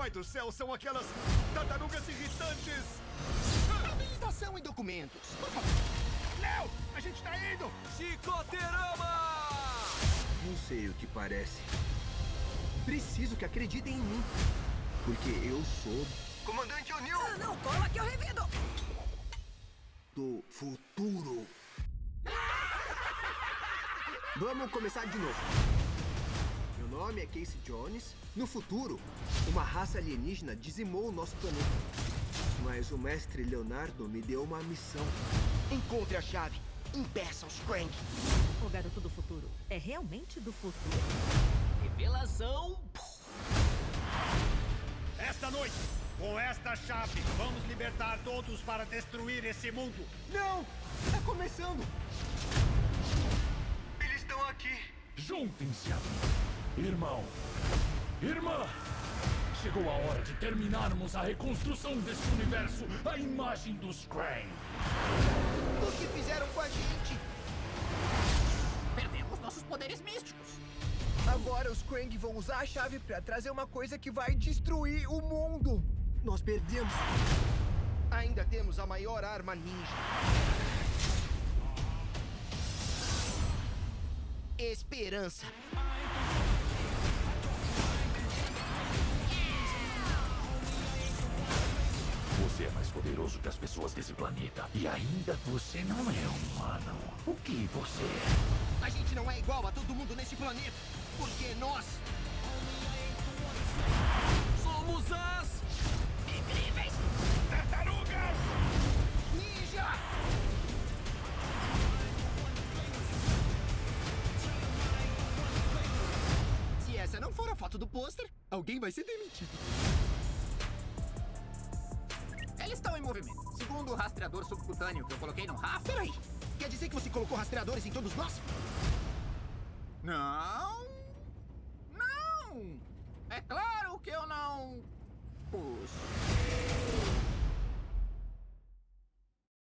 Pai do céu, são aquelas tartarugas irritantes! Habilitação e documentos. Por favor. Léo, a gente tá indo! Chicoterama! Não sei o que parece. Preciso que acreditem em mim. Porque eu sou Comandante O'Neill. Ah, não, cola que eu revido! do futuro. Vamos começar de novo. Meu nome é Casey Jones. No futuro, uma raça alienígena dizimou o nosso planeta. Mas o mestre Leonardo me deu uma missão. Encontre a chave. Impeça os Crank. O garoto do futuro é realmente do futuro? Revelação. Esta noite, com esta chave, vamos libertar todos para destruir esse mundo! Não! Tá começando! Eles estão aqui. Juntem-se a mim. Irmão. Irmã. Chegou a hora de terminarmos a reconstrução deste universo à imagem dos Krang. O que fizeram com a gente? Perdemos nossos poderes místicos. Agora os Krang vão usar a chave pra trazer uma coisa que vai destruir o mundo. Nós perdemos. Ainda temos a maior arma ninja. Esperança. Poderoso que as pessoas desse planeta. E ainda você não é humano. O que você é? A gente não é igual a todo mundo nesse planeta. Porque nós Somos as. Incríveis! Tartarugas! ninja. Se essa não for a foto do pôster, alguém vai ser demitido. Estão em movimento. Segundo o rastreador subcutâneo que eu coloquei no rastro. Peraí. Quer dizer que você colocou rastreadores em todos nós? Não! Não! É claro que eu não. Pus.